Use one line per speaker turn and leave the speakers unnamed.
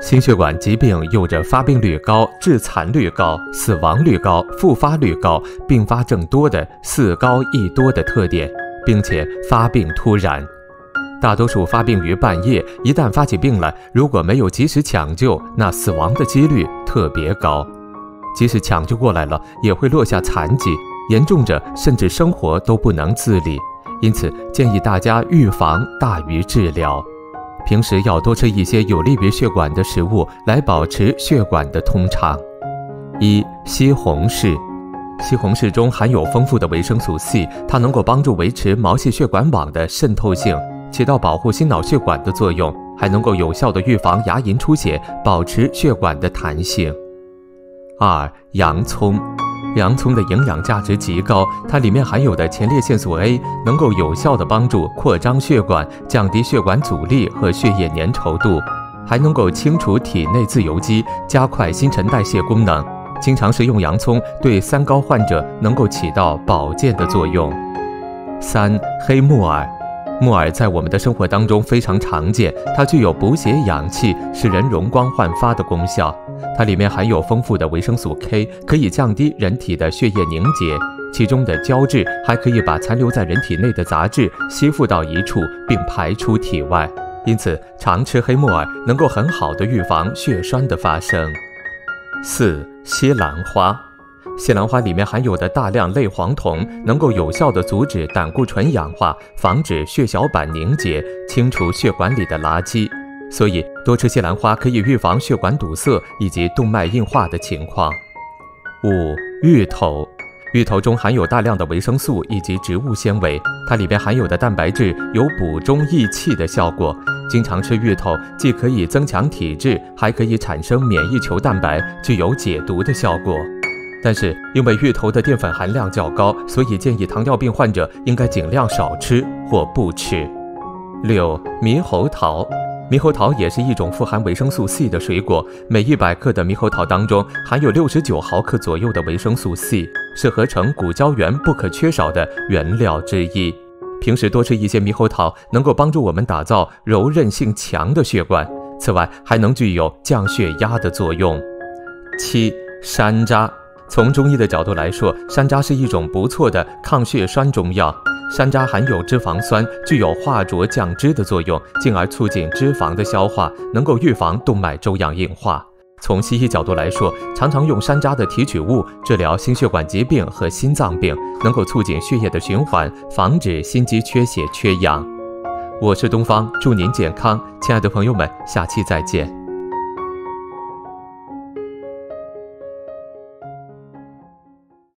心血管疾病有着发病率高、致残率高、死亡率高、复发率高、并发症多的“四高一多”的特点，并且发病突然，大多数发病于半夜。一旦发起病来，如果没有及时抢救，那死亡的几率特别高。即使抢救过来了，也会落下残疾，严重者甚至生活都不能自理。因此，建议大家预防大于治疗。平时要多吃一些有利于血管的食物，来保持血管的通畅。一、西红柿，西红柿中含有丰富的维生素 C，它能够帮助维持毛细血管网的渗透性，起到保护心脑血管的作用，还能够有效的预防牙龈出血，保持血管的弹性。二、洋葱。洋葱的营养价值极高，它里面含有的前列腺素 A 能够有效的帮助扩张血管，降低血管阻力和血液粘稠度，还能够清除体内自由基，加快新陈代谢功能。经常食用洋葱对三高患者能够起到保健的作用。三、黑木耳。木耳在我们的生活当中非常常见，它具有补血养气、使人容光焕发的功效。它里面含有丰富的维生素 K，可以降低人体的血液凝结，其中的胶质还可以把残留在人体内的杂质吸附到一处并排出体外。因此，常吃黑木耳能够很好的预防血栓的发生。四、西兰花。西兰花里面含有的大量类黄酮，能够有效的阻止胆固醇氧化，防止血小板凝结，清除血管里的垃圾。所以多吃西兰花可以预防血管堵塞以及动脉硬化的情况。五、芋头，芋头中含有大量的维生素以及植物纤维，它里边含有的蛋白质有补中益气的效果。经常吃芋头，既可以增强体质，还可以产生免疫球蛋白，具有解毒的效果。但是因为芋头的淀粉含量较高，所以建议糖尿病患者应该尽量少吃或不吃。六、猕猴桃，猕猴桃也是一种富含维生素 C 的水果，每一百克的猕猴桃当中含有六十九毫克左右的维生素 C，是合成骨胶原不可缺少的原料之一。平时多吃一些猕猴桃，能够帮助我们打造柔韧性强的血管，此外还能具有降血压的作用。七、山楂。从中医的角度来说，山楂是一种不错的抗血栓中药。山楂含有脂肪酸，具有化浊降脂的作用，进而促进脂肪的消化，能够预防动脉粥样硬化。从西医角度来说，常常用山楂的提取物治疗心血管疾病和心脏病，能够促进血液的循环，防止心肌缺血缺氧。我是东方，祝您健康，亲爱的朋友们，下期再见。